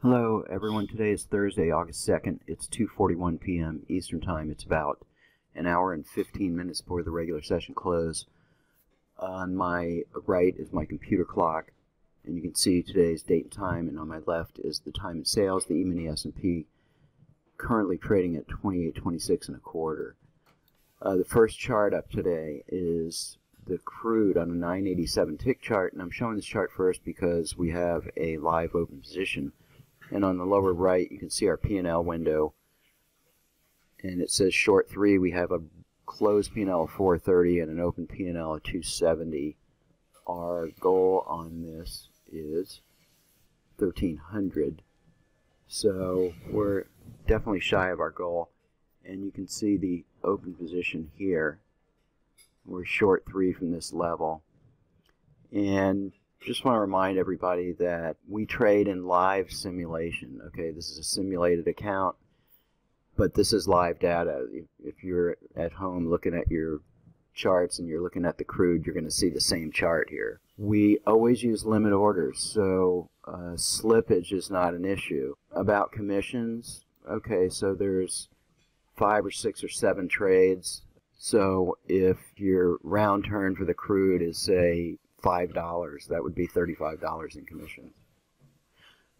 Hello everyone, today is Thursday, August 2nd. It's 2.41 p.m. Eastern Time. It's about an hour and 15 minutes before the regular session close. On my right is my computer clock, and you can see today's date and time, and on my left is the time in sales, the E-mini S&P, currently trading at 28.26 and a quarter. Uh, the first chart up today is the crude on a 987 tick chart, and I'm showing this chart first because we have a live open position and on the lower right you can see our P&L window. And it says short 3 we have a closed P&L of 430 and an open P&L of 270 our goal on this is 1300 so we're definitely shy of our goal. And you can see the open position here. We're short 3 from this level. And just want to remind everybody that we trade in live simulation. Okay, this is a simulated account, but this is live data. If you're at home looking at your charts and you're looking at the crude, you're going to see the same chart here. We always use limit orders, so uh, slippage is not an issue. About commissions, okay, so there's five or six or seven trades. So if your round turn for the crude is say $5, that would be $35 in commissions.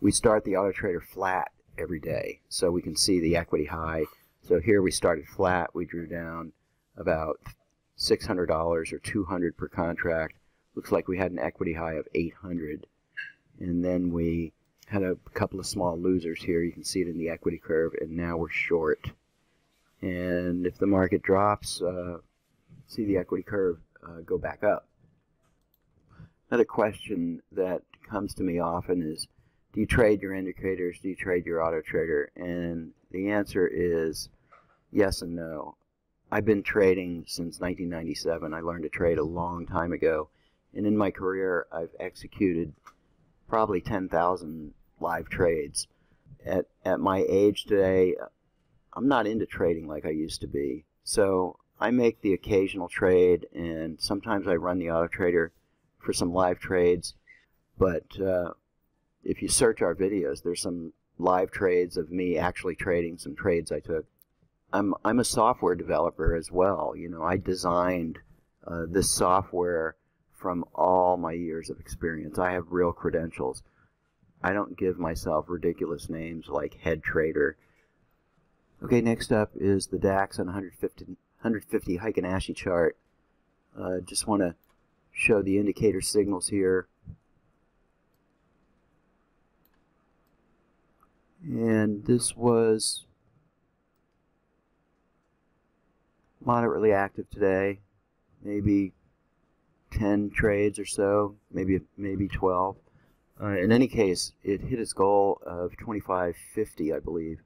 We start the auto trader flat every day so we can see the equity high. So here we started flat, we drew down about $600 or 200 per contract. Looks like we had an equity high of 800 and then we had a couple of small losers here. You can see it in the equity curve and now we're short. And if the market drops, uh, see the equity curve uh, go back up. Another question that comes to me often is, do you trade your indicators? Do you trade your auto trader? And the answer is yes and no. I've been trading since 1997. I learned to trade a long time ago. And in my career, I've executed probably 10,000 live trades. At, at my age today, I'm not into trading like I used to be. So I make the occasional trade, and sometimes I run the auto trader for some live trades. But uh, if you search our videos, there's some live trades of me actually trading some trades I took. I'm I'm a software developer as well. You know, I designed uh, this software from all my years of experience. I have real credentials. I don't give myself ridiculous names like head trader. Okay, next up is the DAX on 150 150 Heikin Ashi chart. Uh, just want to show the indicator signals here. And this was moderately active today, maybe 10 trades or so, maybe maybe 12. Uh, in any case, it hit its goal of 25.50, I believe,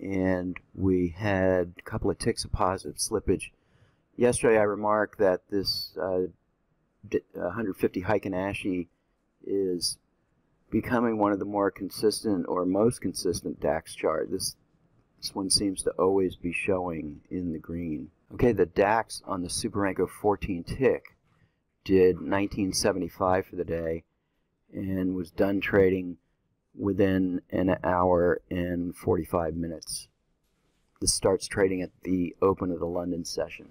and we had a couple of ticks of positive slippage. Yesterday, I remarked that this uh, Uh, 150 Heikin Ashi is becoming one of the more consistent or most consistent DAX chart. This, this one seems to always be showing in the green. Okay, the DAX on the Super Renko 14 tick did 1975 for the day and was done trading within an hour and 45 minutes. This starts trading at the open of the London session.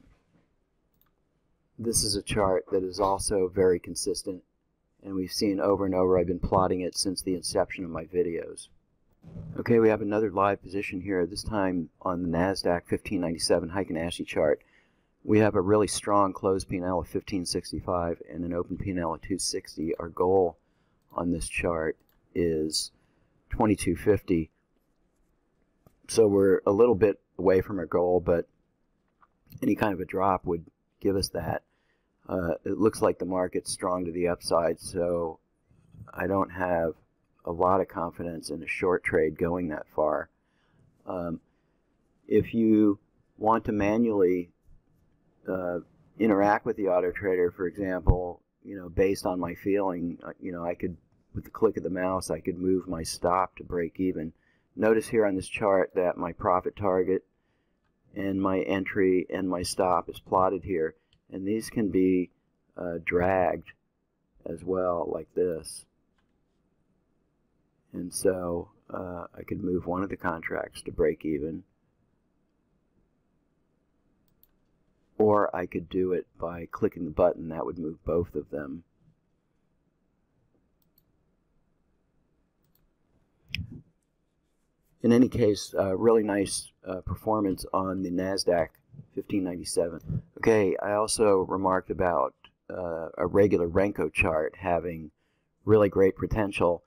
This is a chart that is also very consistent and we've seen over and over. I've been plotting it since the inception of my videos. Okay, we have another live position here, this time on the NASDAQ 1597 Heikin Ashi chart. We have a really strong closed P&L of 1565 and an open P&L of 260. Our goal on this chart is 2250. So we're a little bit away from our goal, but any kind of a drop would give us that. Uh, it looks like the market's strong to the upside, so I don't have a lot of confidence in a short trade going that far. Um, if you want to manually uh, interact with the auto trader, for example, you know, based on my feeling, uh, you know, I could, with the click of the mouse, I could move my stop to break even. Notice here on this chart that my profit target and my entry and my stop is plotted here and these can be uh, dragged as well like this And so uh, I could move one of the contracts to break even. Or I could do it by clicking the button. That would move both of them. In any case, uh, really nice uh, performance on the NASDAQ 1597. Okay, I also remarked about uh, a regular Renko chart having really great potential,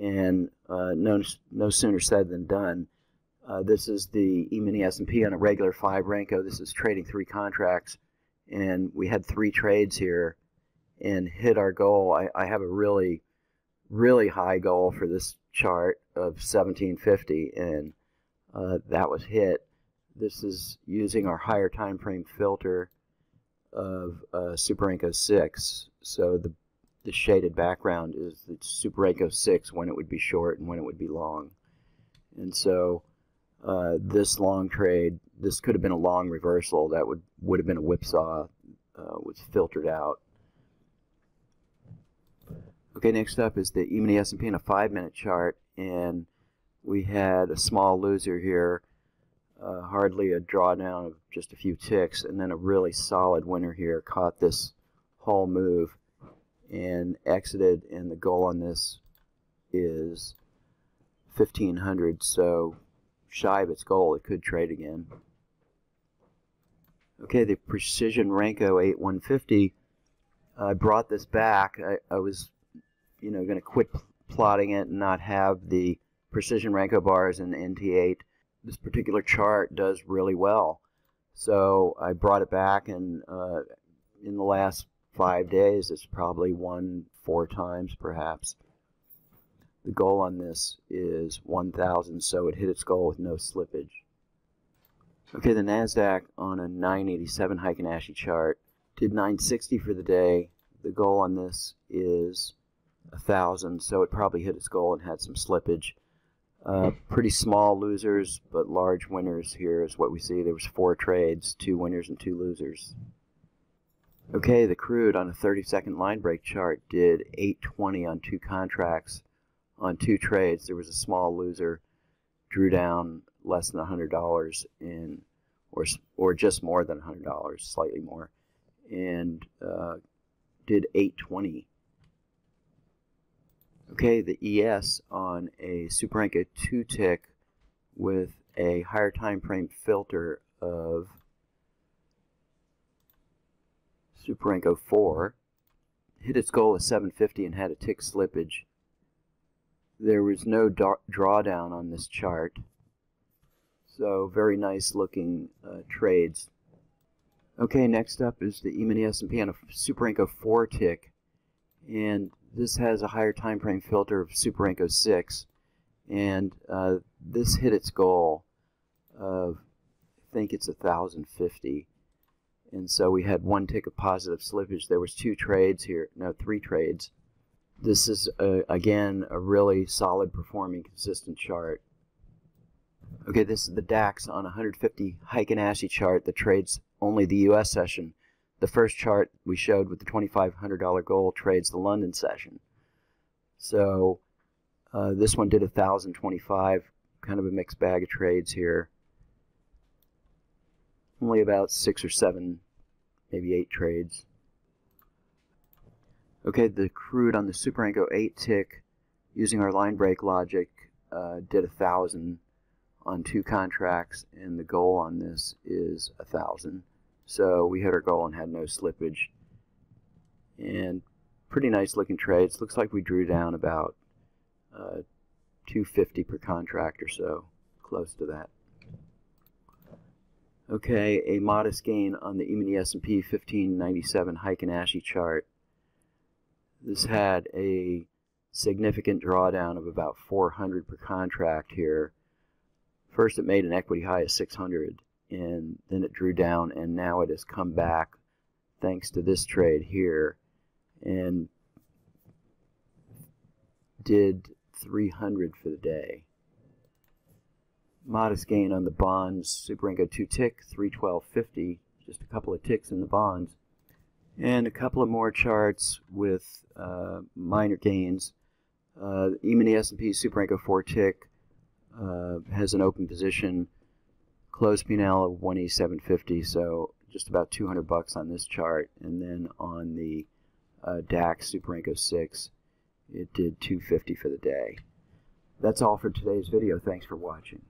and uh, no, no sooner said than done. Uh, this is the E-mini S&P on a regular 5 Renko. This is trading three contracts, and we had three trades here and hit our goal. I, I have a really, really high goal for this chart of 1750, and uh, that was hit. This is using our higher time frame filter of uh, Super Renko 6. So the, the shaded background is the Super Renko 6 when it would be short and when it would be long. And so uh, this long trade, this could have been a long reversal. That would, would have been a whipsaw, uh, was filtered out. Okay, next up is the E-mini S&P in a five-minute chart, and we had a small loser here uh, hardly a drawdown of just a few ticks, and then a really solid winner here caught this whole move and exited, and the goal on this is 1500 so shy of its goal, it could trade again. Okay, the Precision Renko 8150, I brought this back. I, I was, you know, going to quit plotting it and not have the Precision Renko bars in NT8 this particular chart does really well. So I brought it back, and uh, in the last five days, it's probably won four times, perhaps. The goal on this is 1,000, so it hit its goal with no slippage. Okay, the NASDAQ on a 987 Heikin Ashi chart did 960 for the day. The goal on this is 1,000, so it probably hit its goal and had some slippage. Uh, pretty small losers, but large winners here is what we see. There was four trades, two winners and two losers. Okay, the crude on a 30-second line break chart did 820 on two contracts on two trades. There was a small loser, drew down less than $100 in, or or just more than $100, slightly more, and uh, did 820 Okay, the ES on a Super Renko 2 tick with a higher time frame filter of Super Renko 4 hit its goal of 750 and had a tick slippage. There was no drawdown on this chart. So very nice looking uh, trades. Okay, next up is the E-mini S&P on a Super Renko 4 tick. And this has a higher time frame filter of Super Renko 6, and uh, this hit its goal of, I think it's 1,050. And so we had one tick of positive slippage. There was two trades here, no, three trades. This is, a, again, a really solid performing, consistent chart. Okay, this is the DAX on 150 Heikin Ashi chart that trades only the US session. The first chart we showed with the $2,500 goal trades the London session. So uh, this one did 1,025, kind of a mixed bag of trades here. Only about six or seven, maybe eight trades. Okay, the crude on the Super Renko 8 tick, using our line break logic, uh, did a thousand on two contracts, and the goal on this is a thousand. So we hit our goal and had no slippage. And pretty nice looking trades. Looks like we drew down about uh, 250 per contract or so, close to that. Okay, a modest gain on the E-mini S&P 1597 Heikin Ashi chart. This had a significant drawdown of about 400 per contract here. First, it made an equity high of 600 and then it drew down and now it has come back thanks to this trade here and did 300 for the day. Modest gain on the bonds, Super Renko 2 tick, 312.50, just a couple of ticks in the bonds. And a couple of more charts with uh, minor gains. Uh, even the S&P Super Renko 4 tick uh, has an open position, close P&L of 187.50, so just about 200 bucks on this chart, and then on the uh, DAX Super Renko 6, it did 250 for the day. That's all for today's video. Thanks for watching.